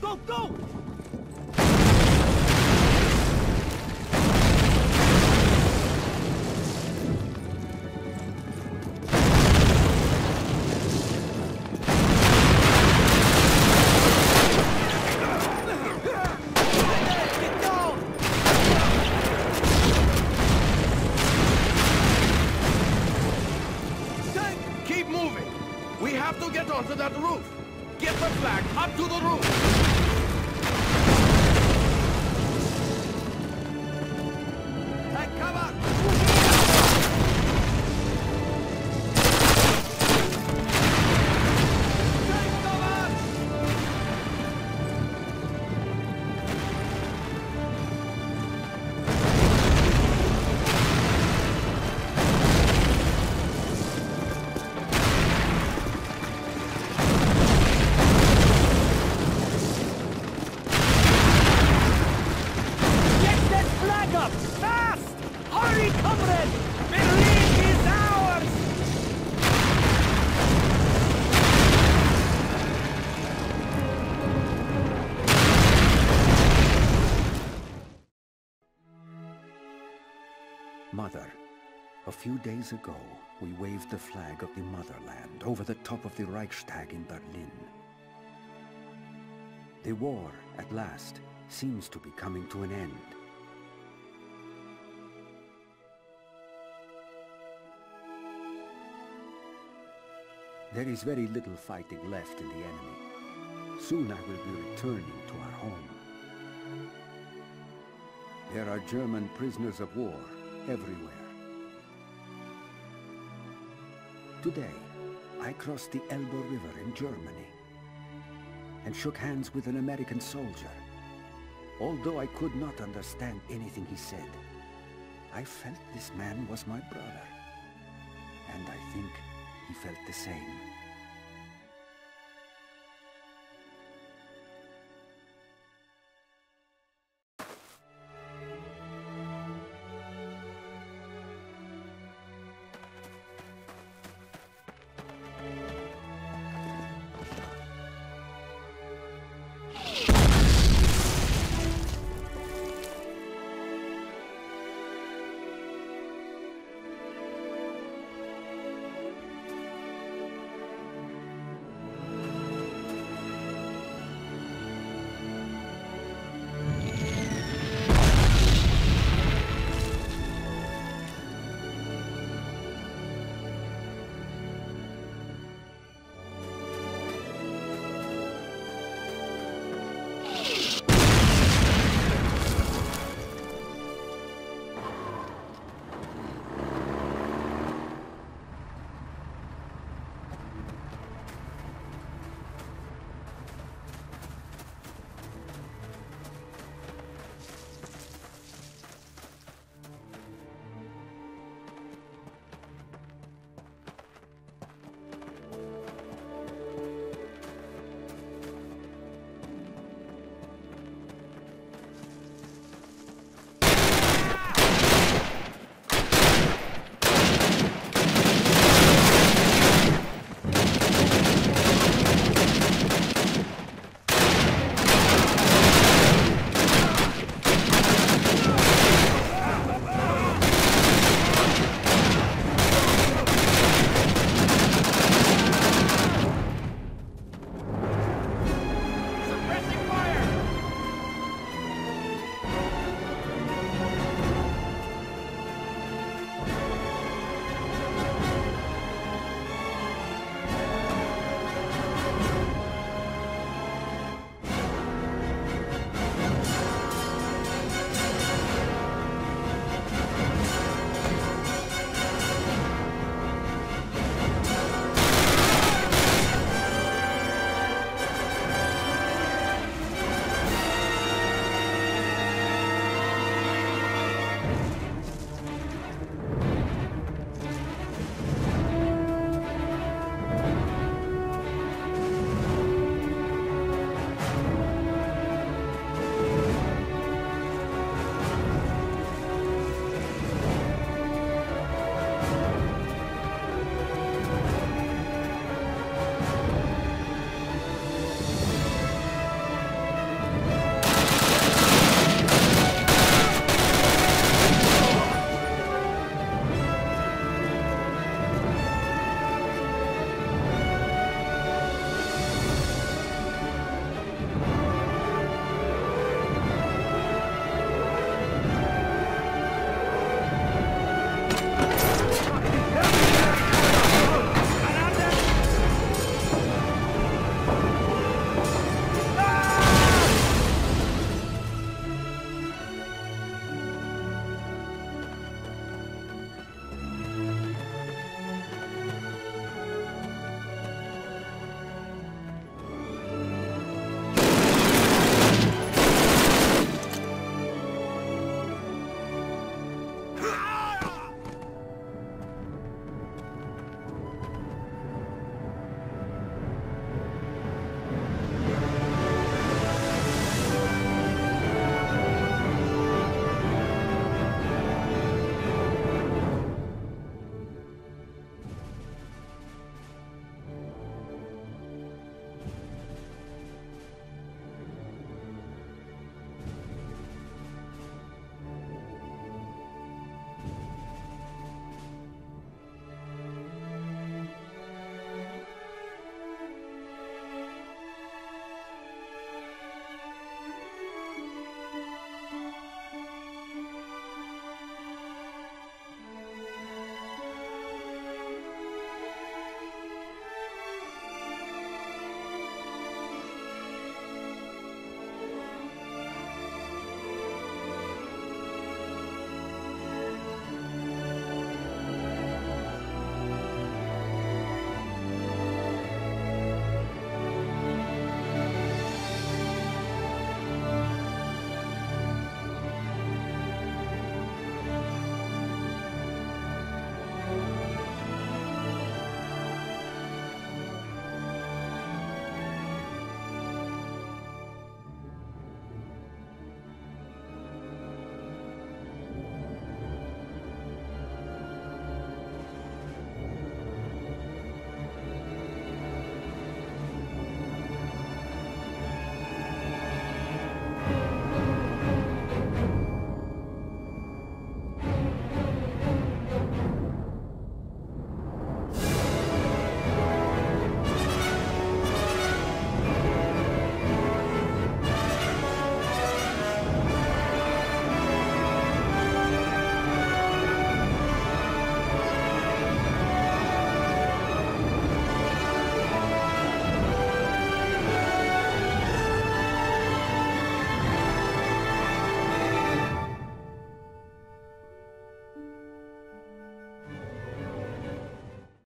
go, go! Keep moving! We have to get onto that roof! Get the flag up to the roof. Take cover! Mother, a few days ago, we waved the flag of the motherland over the top of the Reichstag in Berlin. The war, at last, seems to be coming to an end. There is very little fighting left in the enemy. Soon I will be returning to our home. There are German prisoners of war everywhere. Today, I crossed the Elbe River in Germany and shook hands with an American soldier. Although I could not understand anything he said, I felt this man was my brother. And I think he felt the same.